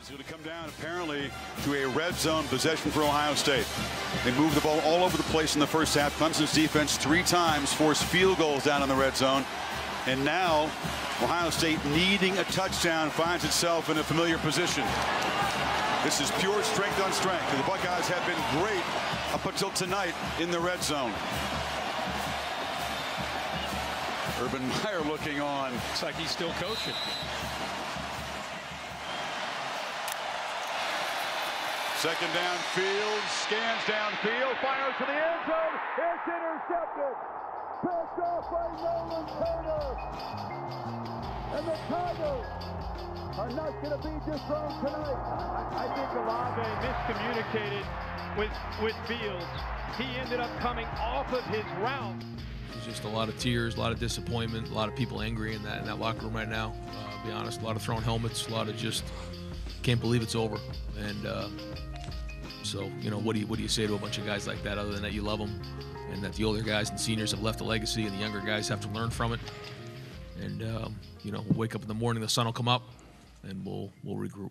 Is going to come down apparently to a red zone possession for Ohio State. They moved the ball all over the place in the first half. Clemson's defense three times forced field goals down in the red zone. And now Ohio State needing a touchdown finds itself in a familiar position. This is pure strength on strength. The Buckeyes have been great up until tonight in the red zone. Urban Meyer looking on. Looks like he's still coaching. Second downfield, scans downfield, fires to the end zone. It's intercepted. Picked off by Nolan Turner. And the Tigers are not going to be dethroned tonight. I, I think Olave miscommunicated with, with Fields. He ended up coming off of his route. There's just a lot of tears, a lot of disappointment, a lot of people angry in that in that locker room right now. Uh, be honest, a lot of thrown helmets, a lot of just can't believe it's over. And uh, so, you know, what do you what do you say to a bunch of guys like that other than that you love them and that the older guys and seniors have left a legacy and the younger guys have to learn from it. And um, you know, we'll wake up in the morning, the sun will come up, and we'll we'll regroup.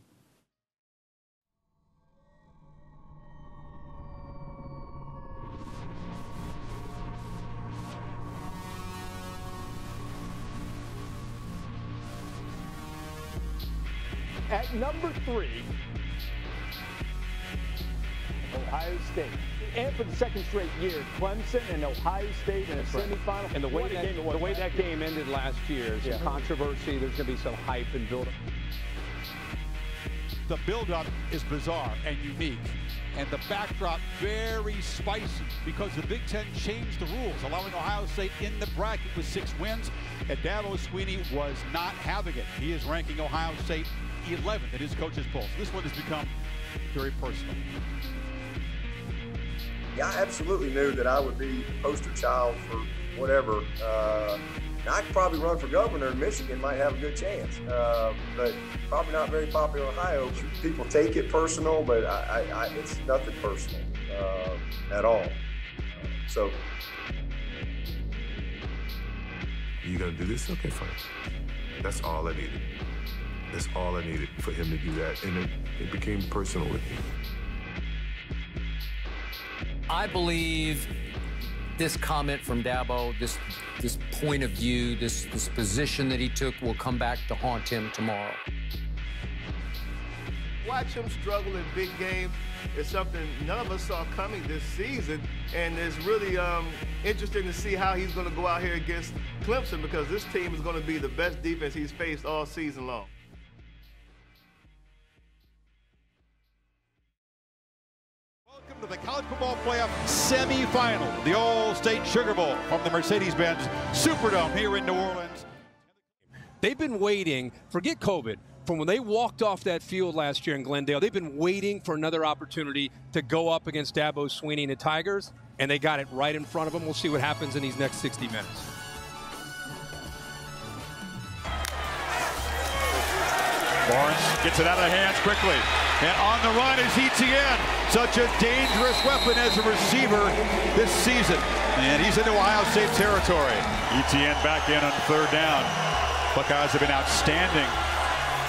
At number three, Ohio State. And for the second straight year, Clemson and Ohio State in a semifinal. And the way, that, game the way that game ended last year, some Yeah. controversy, there's going to be some hype and build-up. The buildup is bizarre and unique, and the backdrop very spicy because the Big Ten changed the rules, allowing Ohio State in the bracket with six wins. And Dabo Swinney was not having it. He is ranking Ohio State 11th in his coach's poll. So this one has become very personal. Yeah, I absolutely knew that I would be the poster child for whatever. Uh, I could probably run for governor in Michigan, might have a good chance, uh, but probably not very popular in Ohio. People take it personal, but I, I, I, it's nothing personal uh, at all. so, You gonna do this? Okay, fine. That's all I needed. That's all I needed for him to do that, and it, it became personal with me. I believe this comment from Dabo, this this point of view, this this position that he took will come back to haunt him tomorrow. Watch him struggle in big games is something none of us saw coming this season, and it's really um, interesting to see how he's going to go out here against Clemson because this team is going to be the best defense he's faced all season long. To the College Football Playoff semifinal, the Allstate Sugar Bowl from the Mercedes-Benz Superdome here in New Orleans. They've been waiting, forget COVID, from when they walked off that field last year in Glendale, they've been waiting for another opportunity to go up against Dabo Swinney and the Tigers, and they got it right in front of them. We'll see what happens in these next 60 minutes. Lawrence gets it out of hands quickly. And on the run is Etienne. Such a dangerous weapon as a receiver this season. And he's into Ohio State territory. Etienne back in on third down. Buckeyes have been outstanding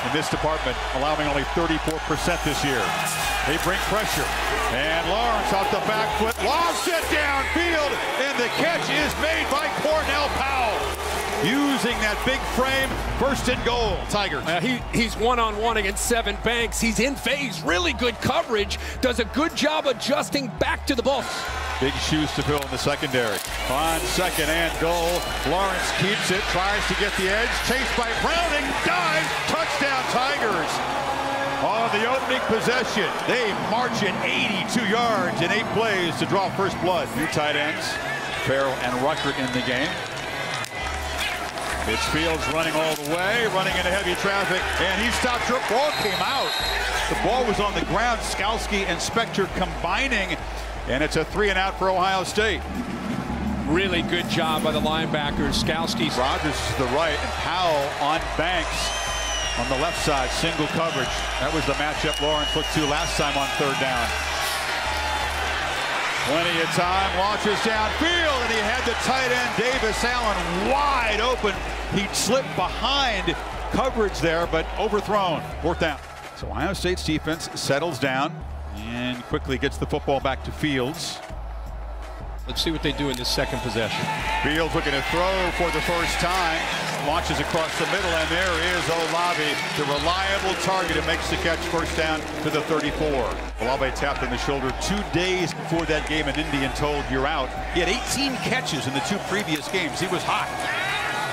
in this department, allowing only 34% this year. They bring pressure. And Lawrence off the back foot, lobs it downfield, and the catch is made by Cornell Powell. Using that big frame, first and goal, Tigers. Uh, he, he's one-on-one against Sevyn Banks. He's in phase, really good coverage, does a good job adjusting back to the ball. Big shoes to fill in the secondary. On second and goal, Lawrence keeps it, tries to get the edge, chased by Browning, dive, touchdown Tigers. On the opening possession, they march it 82 yards in eight plays to draw first blood. New tight ends, Farrell and Ruckert in the game. Fitzfield's running all the way, running into heavy traffic, and he stopped short. Ball came out. The ball was on the ground. Skalski and Spector combining, and it's a three and out for Ohio State. Really good job by the linebackers. Skalski. Rogers to the right, and Powell on Banks on the left side, single coverage. That was the matchup Lawrence looked to last time on third down. Plenty of time, launches downfield, and he had the tight end Davis Allen wide open. He slipped behind coverage there, but overthrown. Fourth down. So Ohio State's defense settles down and quickly gets the football back to Fields. Let's see what they do in this second possession. Fields looking to throw for the first time. Launches across the middle, and there is Olave, the reliable target who makes the catch first down to the 34. Olave tapped on the shoulder two days before that game in Indian told you're out. He had 18 catches in the two previous games. He was hot.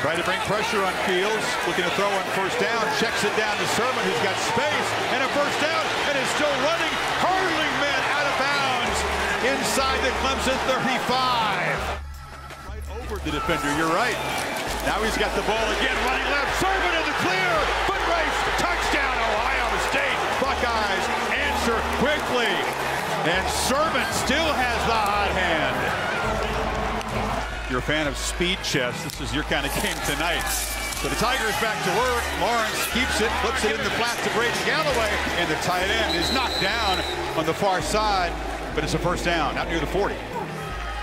Trying to bring pressure on Fields, looking to throw on first down, checks it down to Sermon, who's got space, and a first down, and is still running, hurling men out of bounds inside the Clemson 35. Right over the defender, you're right. Now he's got the ball again, running left, Sermon in the clear, foot race, touchdown Ohio State. Buckeyes answer quickly, and Sermon still has the hot hand you're a fan of speed chess, this is your kind of game tonight. So the Tigers back to work. Lawrence keeps it, flips it in the flat to Braden Galloway, and the tight end is knocked down on the far side, but it's a first down, out near the 40.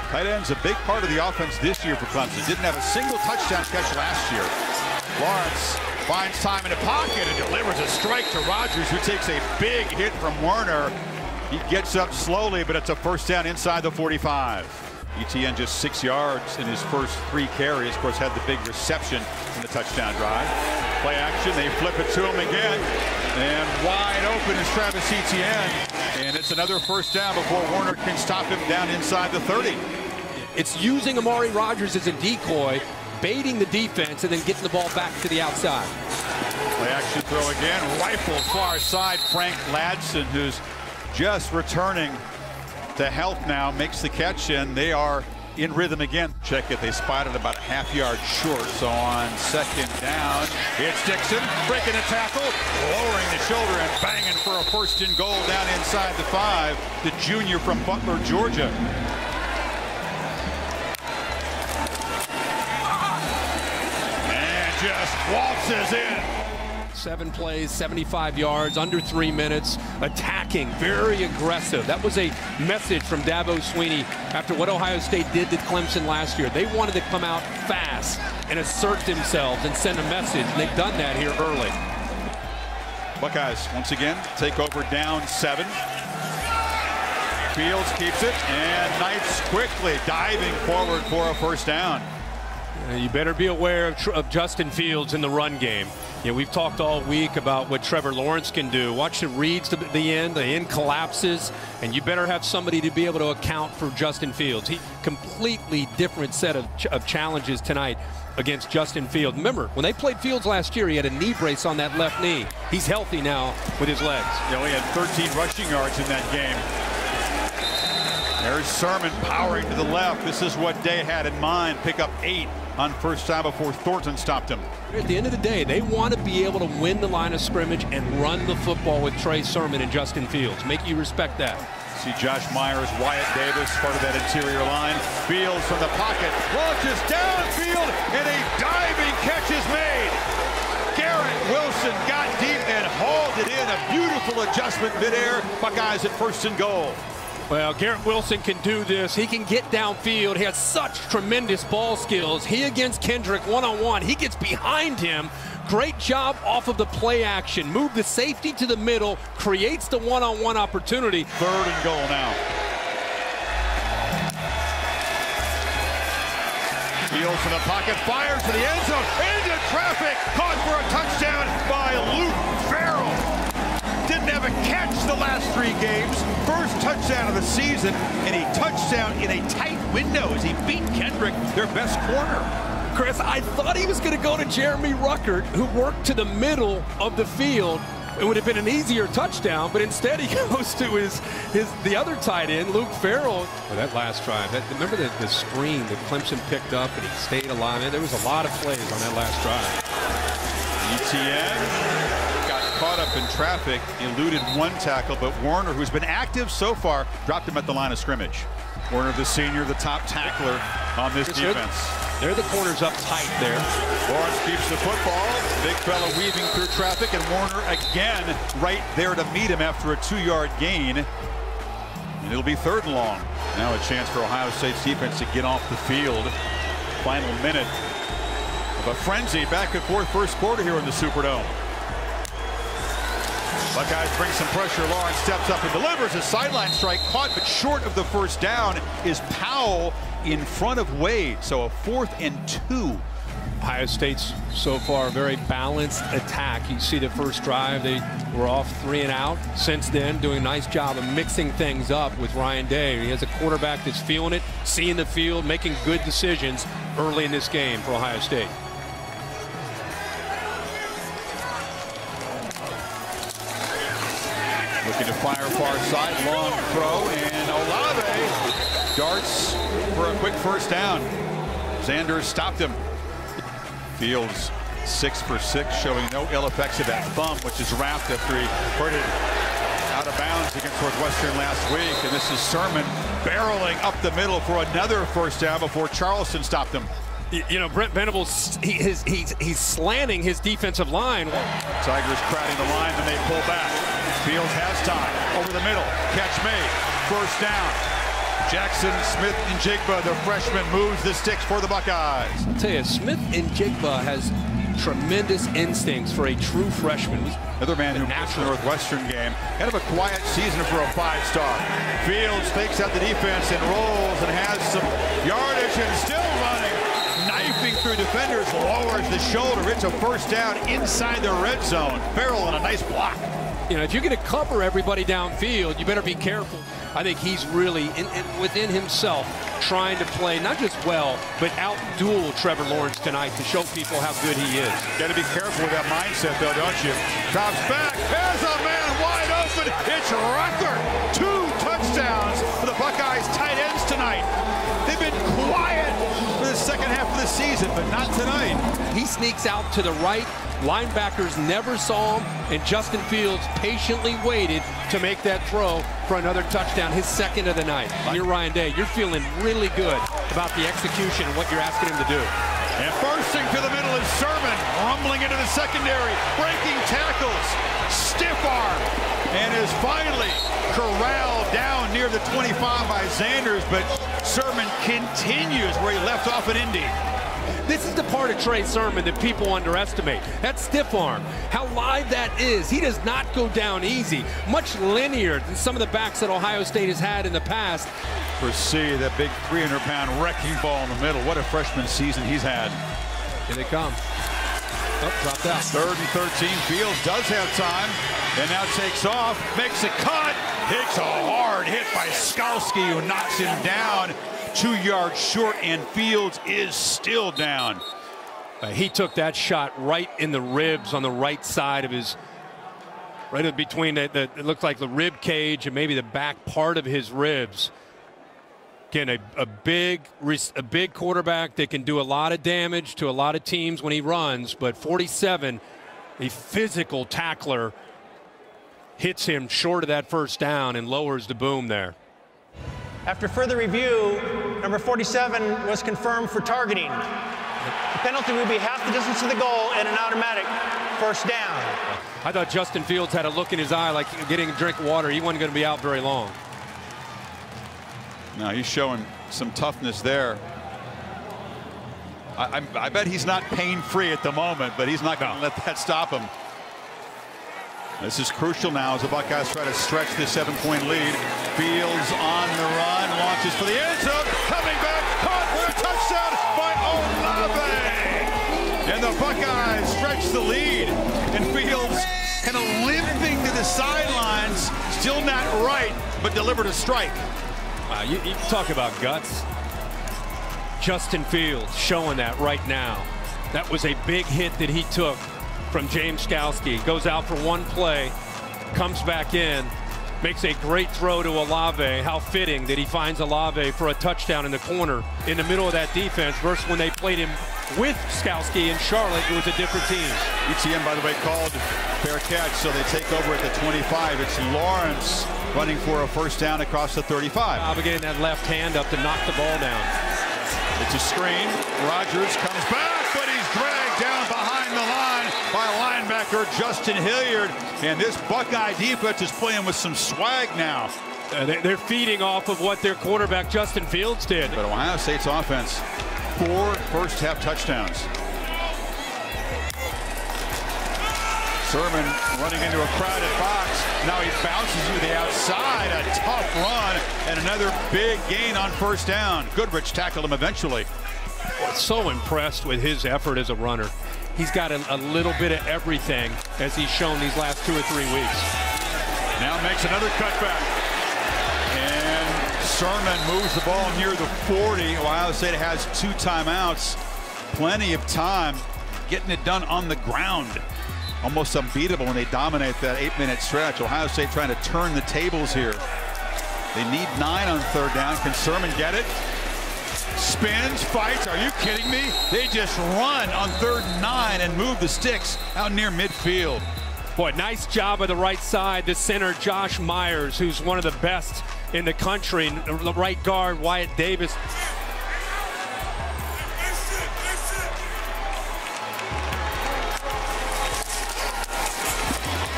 Tight end's a big part of the offense this year for Clemson. Didn't have a single touchdown catch last year. Lawrence finds time in the pocket and delivers a strike to Rogers, who takes a big hit from Werner. He gets up slowly, but it's a first down inside the 45. Etienne just six yards in his first three carries. Of course, had the big reception in the touchdown drive. Play action, they flip it to him again. And wide open is Travis Etienne. And it's another first down before Werner can stop him down inside the 30. It's using Amari Rogers as a decoy, baiting the defense, and then getting the ball back to the outside. Play action throw again. Rifle far side. Frank Ladson, who's just returning to health now, makes the catch, and they are in rhythm again. Check it, they spotted about a half yard short. So on second down, it's Dixon breaking a tackle, lowering the shoulder and banging for a first and goal down inside the five. The junior from Butler, Georgia. Waltzes in. Seven plays, 75 yards, under three minutes, attacking, very aggressive. That was a message from Dabo Swinney after what Ohio State did to Clemson last year. They wanted to come out fast and assert themselves and send a message, and they've done that here early. Buckeyes, once again, take over down seven. Fields keeps it, and Knights quickly diving forward for a first down. Uh, you better be aware of, of Justin Fields in the run game. You know, we've talked all week about what Trevor Lawrence can do. Watch the reads to the end, the end collapses, and you better have somebody to be able to account for Justin Fields. He completely different set of, ch of challenges tonight against Justin Fields. Remember, when they played Fields last year, he had a knee brace on that left knee. He's healthy now with his legs. He only had 13 rushing yards in that game. There's Sermon powering to the left. This is what Day had in mind. Pick up eight on first down before Thornton stopped him. At the end of the day, they want to be able to win the line of scrimmage and run the football with Trey Sermon and Justin Fields. Make you respect that. See Josh Myers, Wyatt Davis, part of that interior line. Fields from the pocket, launches downfield, and a diving catch is made. Garrett Wilson got deep and hauled it in. A beautiful adjustment midair. Buckeyes at first and goal. Well, Garrett Wilson can do this. He can get downfield. He has such tremendous ball skills. He against Kendrick one-on-one. He gets behind him. Great job off of the play action. Move the safety to the middle, creates the one-on-one -on -one opportunity. Third and goal now. Fields in the pocket, fires to the end zone, into traffic, caught for a touchdown by didn't have a catch the last three games. First touchdown of the season, and a touchdown in a tight window as he beat Kendrick, their best corner. Chris, I thought he was going to go to Jeremy Ruckert, who worked to the middle of the field. It would have been an easier touchdown, but instead he goes to his his the other tight end, Luke Farrell. Oh, that last drive, that, remember the, the screen that Clemson picked up and he stayed alive? There was a lot of plays on that last drive. Etienne caught up in traffic, eluded one tackle, but Werner, who's been active so far, dropped him at the line of scrimmage. Werner, the senior, the top tackler on this defense. They're the corners up tight there. Lawrence keeps the football. Big fella weaving through traffic, and Werner again right there to meet him after a two-yard gain. And it'll be third and long. Now a chance for Ohio State's defense to get off the field. Final minute of a frenzy back and forth first quarter here in the Superdome. Buckeyes bring some pressure. Lawrence steps up and delivers a sideline strike caught but short of the first down is Powell in front of Wade. So a fourth and two. Ohio State's so far a very balanced attack. You see the first drive, they were off three and out. Since then, doing a nice job of mixing things up with Ryan Day. He has a quarterback that's feeling it, seeing the field, making good decisions early in this game for Ohio State. Far side, long throw, and Olave darts for a quick first down. Sanders stopped him. Fields six for six, showing no ill effects of that thumb, which is wrapped after he hurt it out of bounds against Northwestern last week. And this is Sermon barreling up the middle for another first down before Charleston stopped him. You know, Brent Venables, he, he's, he's, he's slanting his defensive line. Tigers crowding the line, and they pull back. Fields has time. Over the middle. Catch made. First down. Jackson Smith and Jigba, the freshman, moves the sticks for the Buckeyes. I'll tell you, Smith and Jigba has tremendous instincts for a true freshman. Another man who matched the Northwestern game. Kind of a quiet season for a five-star. Fields fakes out the defense and rolls and has some yardage and still running. Knifing through defenders, lowers the shoulder. It's a first down inside the red zone. Farrell on a nice block. You know, if you're going to cover everybody downfield, you better be careful. I think he's really in, in, within himself trying to play not just well, but out-duel Trevor Lawrence tonight to show people how good he is. Got to be careful with that mindset, though, don't you? Drops back, has a man wide open. It's Ruckert. Two touchdowns for the Buckeyes tight ends tonight. They've been quiet for the second half of the season, but not tonight. He sneaks out to the right. Linebackers never saw him, and Justin Fields patiently waited to make that throw for another touchdown, his second of the night. You're Ryan Day. You're feeling really good about the execution and what you're asking him to do. And bursting to the middle is Sermon, rumbling into the secondary, breaking tackles, stiff arm, and is finally corralled down near the 25 by Sanders, but Sermon continues where he left off at Indy. This is the part of Trey Sermon that people underestimate. That stiff arm, how live that is. He does not go down easy. Much linear than some of the backs that Ohio State has had in the past. Bresee, that big 300-pound wrecking ball in the middle. What a freshman season he's had. Here they come. Oh, dropped out. Third and 13. Fields does have time. And now takes off. Makes a cut. Takes a hard hit by Skalski, who knocks him down two yards short, and Fields is still down. Uh, he took that shot right in the ribs on the right side of his, right between the, the it looked like the rib cage and maybe the back part of his ribs. Again, a, a big a big quarterback that can do a lot of damage to a lot of teams when he runs, but 47, a physical tackler, hits him short of that first down and lowers the boom there. After further review, number 47 was confirmed for targeting. The penalty would be half the distance to the goal and an automatic first down. I thought Justin Fields had a look in his eye like getting a drink of water. He wasn't going to be out very long. Now he's showing some toughness there. I, I, I bet he's not pain-free at the moment, but he's not going to let that stop him. This is crucial now as the Buckeyes try to stretch this seven-point lead. Fields on the run, launches for the end zone, coming back, caught for a touchdown by Olave. And the Buckeyes stretch the lead, and Fields kind of limping to the sidelines, still not right, but delivered a strike. Wow, you, you talk about guts. Justin Fields showing that right now. That was a big hit that he took from James Skalski. Goes out for one play, comes back in, makes a great throw to Olave. How fitting that he finds Olave for a touchdown in the corner in the middle of that defense versus when they played him with Skalski in Charlotte, it was a different team. Etienne, by the way, called fair catch, so they take over at the 25. It's Lawrence running for a first down across the 35. Bob getting that left hand up to knock the ball down. It's a screen. Rogers comes back, but he's dragged down behind the line by linebacker Justin Hilliard. And this Buckeye defense is playing with some swag now. Uh, they're feeding off of what their quarterback Justin Fields did. But Ohio State's offense, four first half touchdowns. Sermon running into a crowded box. Now he bounces to the outside. A tough run and another big gain on first down. Goodrich tackled him eventually. So impressed with his effort as a runner. He's got a, a little bit of everything as he's shown these last two or three weeks. Now makes another cutback. And Sermon moves the ball near the 40. Ohio State has two timeouts. Plenty of time getting it done on the ground almost unbeatable when they dominate that eight-minute stretch. Ohio State trying to turn the tables here. They need nine on third down. Can Sermon get it? Spins, fights. Are you kidding me? They just run on third and nine and move the sticks out near midfield. Boy, nice job of the right side. The center, Josh Myers, who's one of the best in the country. The right guard, Wyatt Davis.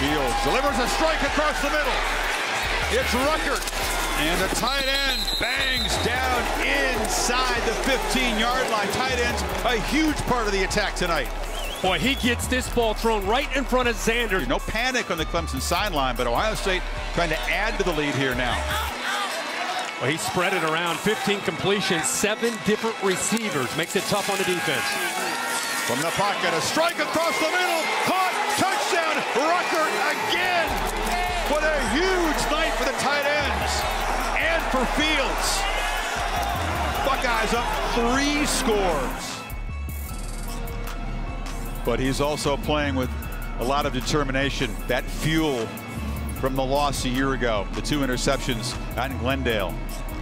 Fields delivers a strike across the middle. It's Ruckert. And the tight end bangs down inside the 15-yard line. Tight end's a huge part of the attack tonight. Boy, he gets this ball thrown right in front of Xander. No panic on the Clemson sideline, but Ohio State trying to add to the lead here now. Well, he spread it around, 15 completions, seven different receivers. Makes it tough on the defense. From the pocket, a strike across the middle, caught, touchdown, Ruckert again. What a huge night for the tight and for Fields. Buckeyes up three scores. But he's also playing with a lot of determination. That fuel from the loss a year ago, the two interceptions out in Glendale,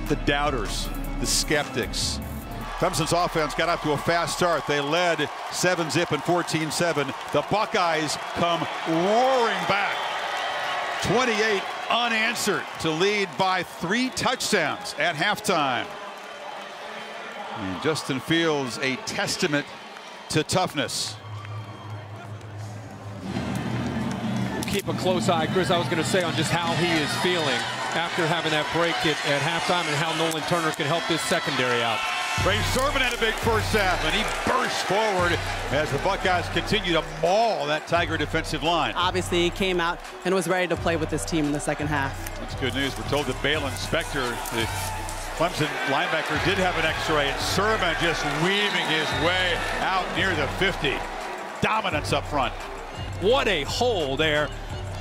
the doubters, the skeptics, Clemson's offense got off to a fast start. They led 7 zip and 14 7. The Buckeyes come roaring back. 28 unanswered to lead by three touchdowns at halftime. And Justin Fields, a testament to toughness. Keep a close eye, Chris. I was going to say on just how he is feeling after having that break at, at halftime and how Nolan Turner can help this secondary out. Trey Sermon had a big first half, and he burst forward as the Buckeyes continue to maul that Tiger defensive line. Obviously, he came out and was ready to play with this team in the second half. That's good news. We're told that Baylon Spector, the Clemson linebacker, did have an X-ray, and Sermon just weaving his way out near the 50. Dominance up front. What a hole there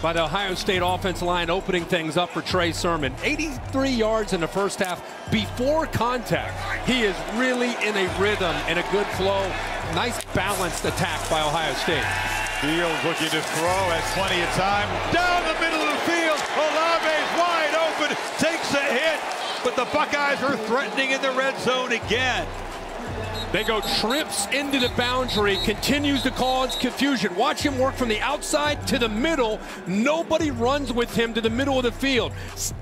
by the Ohio State offense line opening things up for Trey Sermon. 83 yards in the first half before contact. He is really in a rhythm and a good flow. Nice balanced attack by Ohio State. Fields looking to throw, has plenty of time. Down the middle of the field, Olave's wide open, takes a hit, but the Buckeyes are threatening in the red zone again. They go trips into the boundary, continues to cause confusion. Watch him work from the outside to the middle. Nobody runs with him to the middle of the field.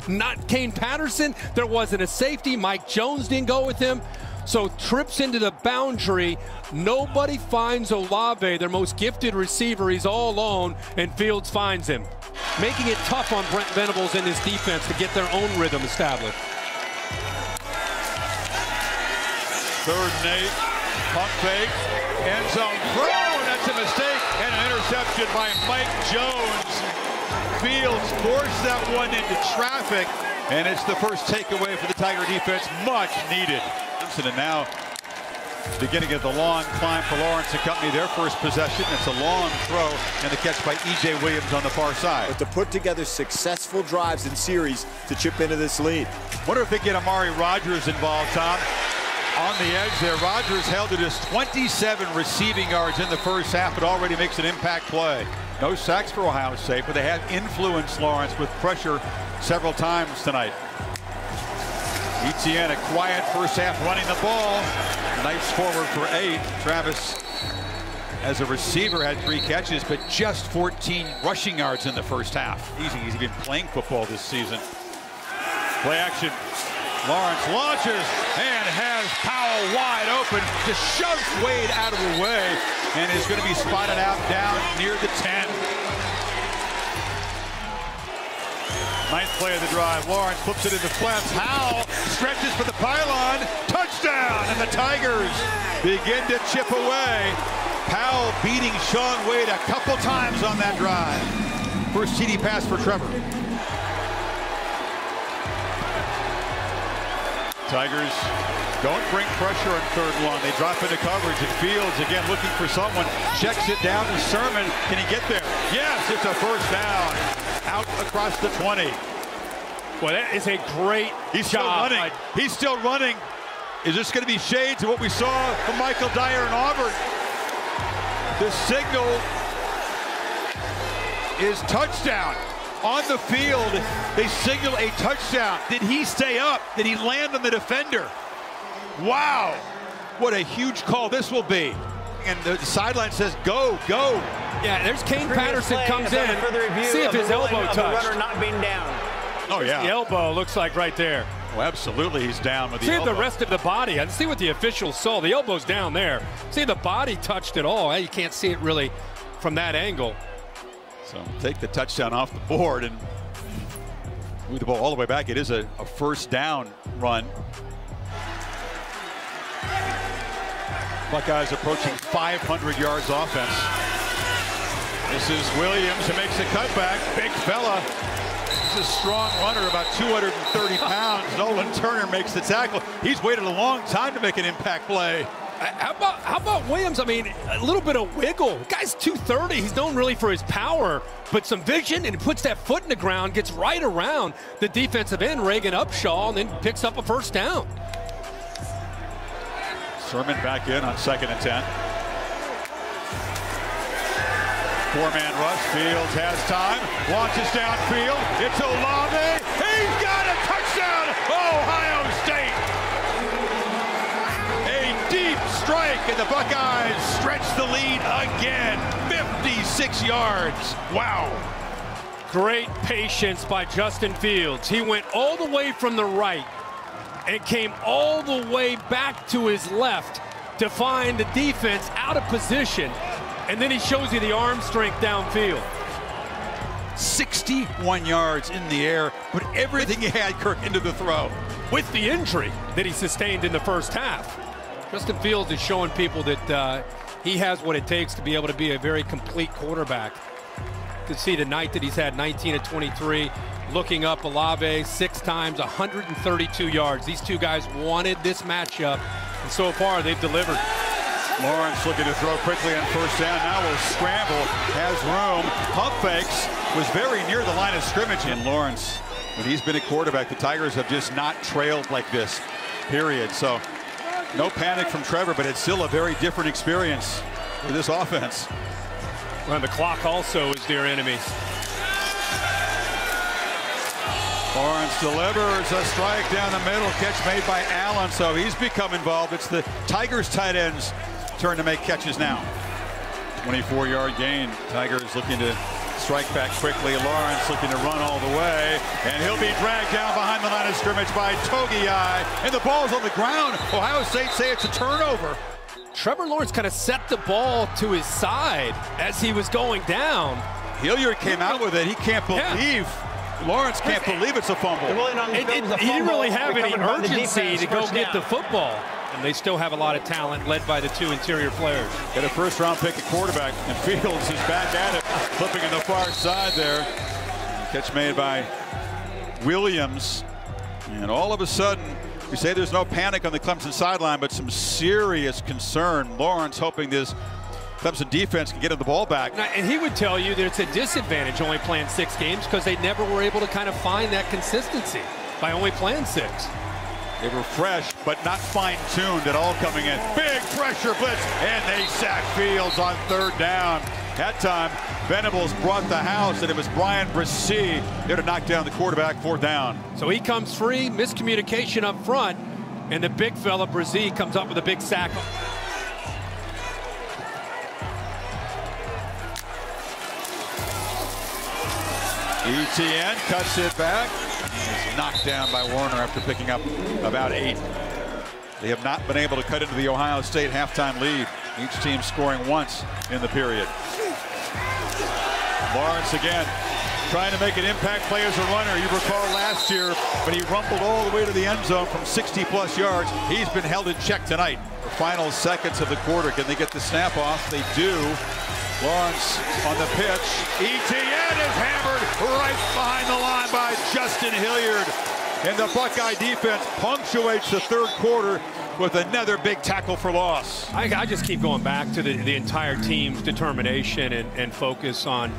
Not Kane Patterson. There wasn't a safety. Mike Jones didn't go with him. So trips into the boundary. Nobody finds Olave, their most gifted receiver. He's all alone, and Fields finds him, making it tough on Brent Venables and his defense to get their own rhythm established. Third and eight. Pump fake. End zone throw. That's a mistake. And an interception by Mike Jones. Fields forced that one into traffic. And it's the first takeaway for the Tiger defense. Much needed. And now beginning of the long climb for Lawrence and company. Their first possession. It's a long throw and the catch by E.J. Williams on the far side. But to put together successful drives and series to chip into this lead. Wonder if they get Amari Rogers involved, Tom on the edge there. Rogers held to just 27 receiving yards in the first half, but already makes an impact play. No sacks for Ohio State, but they have influenced Lawrence with pressure several times tonight. Etienne, a quiet first half running the ball. Nice forward for eight. Travis, as a receiver, had three catches, but just 14 rushing yards in the first half. Easy, he's been playing football this season. Play action. Lawrence launches and has Powell wide open. Just shoves Wade out of the way and is going to be spotted out down near the 10. Ninth play of the drive. Lawrence flips it into flats. Powell stretches for the pylon. Touchdown! And the Tigers begin to chip away Powell beating Shaun Wade a couple times on that drive. First TD pass for Trevor. Tigers don't bring pressure on third one. They drop into coverage and Fields again looking for someone. Checks it down to Sermon. Can he get there? Yes, it's a first down. Out across the 20. Well, that is a great He's still running. He's still running. Is this going to be shades of what we saw from Michael Dyer in Auburn? The signal is touchdown. On the field, they signal a touchdown. Did he stay up? Did he land on the defender? Wow. What a huge call this will be. And the sideline says, go, go. Yeah, there's Kane Previous Patterson play comes in. under further review See if of his the ruling elbow of the touched. runner not being down. Oh, yeah. The elbow looks like right there. Oh, absolutely, he's down with the elbow. See elbow. the rest of the body. And see what the officials saw. The elbow's down there. See the body touched at all. You can't see it really from that angle. So take the touchdown off the board and move the ball all the way back. It is a, a first down run. Buckeyes approaching 500 yards offense. This is Williams who makes a cutback. Big fella. Is a strong runner, about 230 pounds. Nolan Turner makes the tackle. He's waited a long time to make an impact play. Uh, how about how about Williams? I mean, a little bit of wiggle. Guy's 230. He's known really for his power, but some vision, and he puts that foot in the ground, gets right around the defensive end, Reagan Upshaw, and then picks up a first down. Sermon back in on second and 10. Four-man rush. Fields has time. Launches downfield. It's Olave. Strike, and the Buckeyes stretch the lead again. 56 yards. Wow. Great patience by Justin Fields. He went all the way from the right and came all the way back to his left to find the defense out of position. And then he shows you the arm strength downfield. 61 yards in the air, put everything he had, Kirk, into the throw. With the injury that he sustained in the first half. Justin Fields is showing people that uh, he has what it takes to be able to be a very complete quarterback. You can see the night that he's had 19 of 23. Looking up Olave six times, 132 yards. These two guys wanted this matchup, and so far they've delivered. Lawrence looking to throw quickly on first down. Now will scramble, has room. Pump fakes, was very near the line of scrimmage. And Lawrence, when he's been a quarterback, the Tigers have just not trailed like this, period. So no panic from Trevor, but it's still a very different experience for this offense. Well, the clock also is their enemy. Lawrence delivers a strike down the middle, catch made by Allen, so he's become involved. It's the Tigers tight ends turn to make catches now. 24-yard gain. Tigers looking to strike back quickly. Lawrence looking to run all the way, and he'll be dragged down behind the line of scrimmage by Togiai, and the ball's on the ground. Ohio State say it's a turnover. Trevor Lawrence kind of set the ball to his side as he was going down. Hilliard came out with it. He can't believe. Lawrence can't believe it's a fumble. It- it- he didn't really have any urgency to go get the football. And they still have a lot of talent led by the two interior players. Get a first round pick at quarterback, and Fields is back at it, flipping in the far side there. Catch made by Williams. And all of a sudden, we say there's no panic on the Clemson sideline, but some serious concern. Lawrence hoping this Clemson defense can get him the ball back. And And he would tell you that it's a disadvantage only playing six games because they never were able to kind of find that consistency by only playing six. They were fresh, but not fine-tuned at all coming in. Big pressure blitz, and they sack Fields on third down. That time, Venables brought the house, and it was Bryan Bresee there to knock down the quarterback, fourth down. So he comes free, miscommunication up front, and the big fella, Bresee, comes up with a big sack. Etienne cuts it back. Knocked down by Werner after picking up about eight. They have not been able to cut into the Ohio State halftime lead. Each team scoring once in the period. Lawrence again. trying to make an impact play as a runner. You recall last year when he rumbled all the way to the end zone from 60 plus yards. He's been held in check tonight. The final seconds of the quarter. Can they get the snap off? They do. Lawrence on the pitch. Etienne is hammered right behind the line by Justin Hilliard. And the Buckeye defense punctuates the third quarter with another big tackle for loss. I, I just keep going back to the, the entire team's determination and, and focus on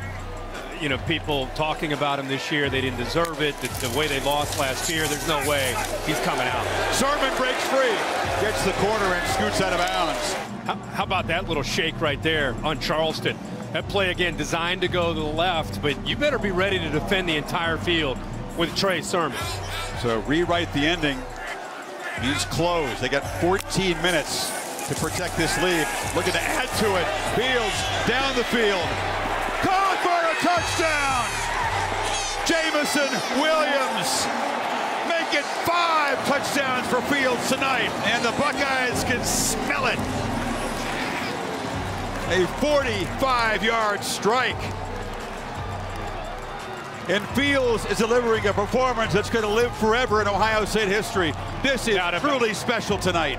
you know, people talking about him this year. They didn't deserve it. The, the, way they lost last year, there's no way he's coming out. Sermon breaks free, gets the corner and scoots out of bounds. How, how about that little shake right there on Charleston? That play again designed to go to the left, but you better be ready to defend the entire field with Trey Sermon. So rewrite the ending. He's closed. They got 14 minutes to protect this lead. Looking to add to it. Fields down the field. Caught for a touchdown. Jameson Williams make it five touchdowns for Fields tonight. And the Buckeyes can smell it. A 45-yard strike. And Fields is delivering a performance that's going to live forever in Ohio State history. This is truly special tonight.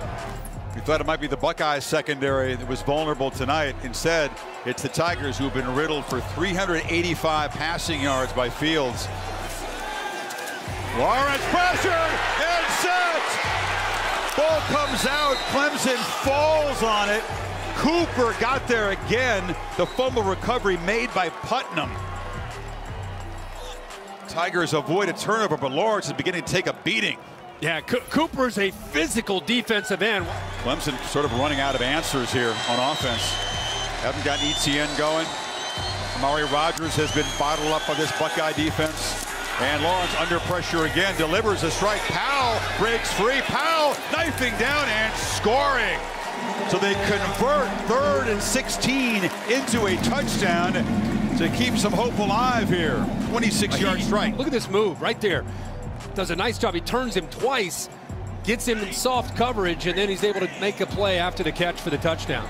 We thought it might be the Buckeyes secondary that was vulnerable tonight. Instead, it's the Tigers who have been riddled for 385 passing yards by Fields. Lawrence pressured and set. Ball comes out. Clemson falls on it. Cooper got there again. The fumble recovery made by Putnam. Tigers avoid a turnover, but Lawrence is beginning to take a beating. Yeah, Co Cooper's a physical defensive end. Clemson sort of running out of answers here on offense. Haven't gotten Etienne going. Amari Rogers has been bottled up by this Buckeye defense. And Lawrence under pressure again, delivers a strike. Powell breaks free. Powell knifing down and scoring. So they convert third and 16 into a touchdown to keep some hope alive here. 26-yard strike. Look at this move right there. Does a nice job. He turns him twice, gets him in soft coverage, and then he's able to make a play after the catch for the touchdown.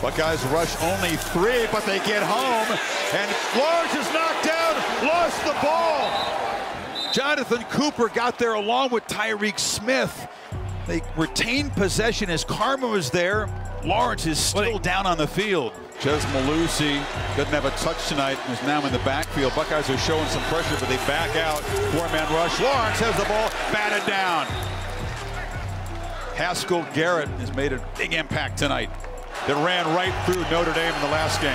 Buckeyes rush only three, but they get home. And Lawrence is knocked down, lost the ball. Jonathan Cooper got there along with Tyreke Smith. They retained possession as Karma was there. Lawrence is still down on the field. Chez Mellusi doesn't have a touch tonight is now in the backfield. Buckeyes are showing some pressure, but they back out. Four-man rush. Lawrence has the ball batted down. Haskell Garrett has made a big impact tonight that ran right through Notre Dame in the last game.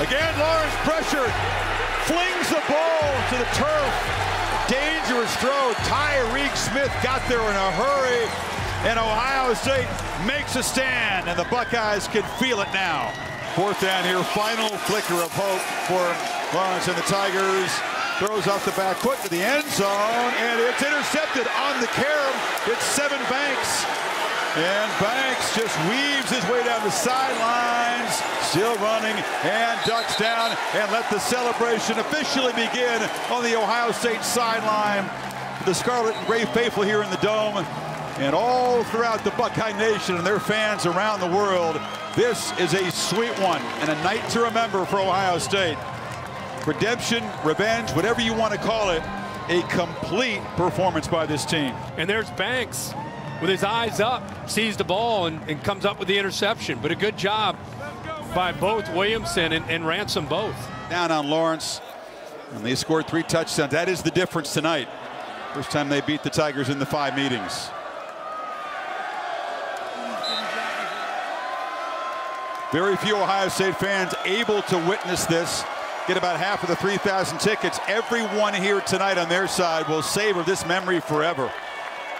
Again, Lawrence pressured, flings the ball to the turf. Dangerous throw. Tyreke Smith got there in a hurry, and Ohio State makes a stand, and the Buckeyes can feel it now. Fourth down here, final flicker of hope for Lawrence and the Tigers. Throws off the back foot to the end zone, and it's intercepted on the carom. It's Sevyn Banks. And Banks just weaves his way down the sidelines, still running, and ducks down, and let the celebration officially begin on the Ohio State sideline. The Scarlet and Gray faithful here in the Dome, and all throughout the Buckeye Nation and their fans around the world. This is a sweet one, and a night to remember for Ohio State. Redemption, revenge, whatever you want to call it, a complete performance by this team. And there's Banks with his eyes up, sees the ball and, and comes up with the interception. But a good job by both Williamson and, and Ransom both. Down on Lawrence, and they scored three touchdowns. That is the difference tonight. First time they beat the Tigers in the five meetings. Very few Ohio State fans able to witness this. Get about half of the 3,000 tickets. Everyone here tonight on their side will savor this memory forever,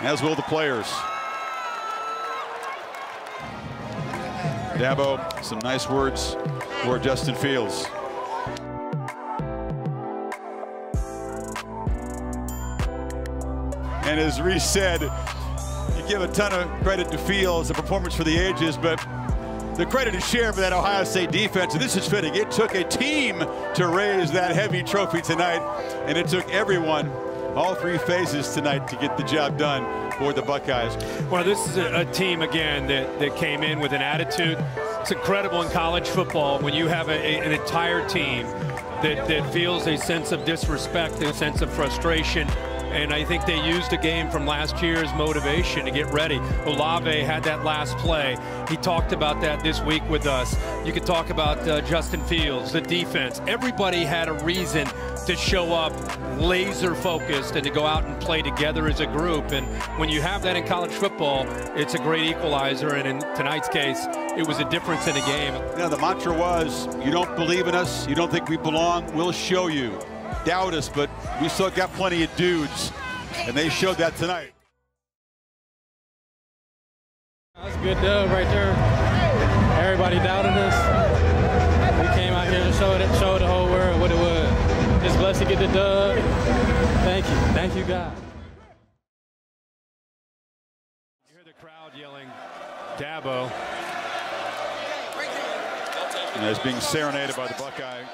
as will the players. Dabo, some nice words for Justin Fields. And as Reese said, you give a ton of credit to Fields, a performance for the ages, but the credit is shared for that Ohio State defense, and this is fitting. It took a team to raise that heavy trophy tonight, and it took everyone, all three phases tonight, to get the job done for the Buckeyes. Well, this is a, a team, again, that, that came in with an attitude, It's incredible in college football when you have a, a, an entire team that, that feels a sense of disrespect, a sense of frustration, and I think they used a game from last year's motivation to get ready. Olave had that last play. He talked about that this week with us. You could talk about uh, Justin Fields, the defense. Everybody had a reason to show up laser focused and to go out and play together as a group. And when you have that in college football, it's a great equalizer. And in tonight's case, it was a difference in a game. Yeah, the mantra was, you don't believe in us, you don't think we belong, we'll show you doubt us, but we still got plenty of dudes, and they showed that tonight. That's a good dub right there. Everybody doubted us. We came out here and showed it, showed the whole world what it was. Just blessed to get the dub. Thank you. Thank you, God. You hear the crowd yelling, Dabo. And as being serenaded by the Buckeye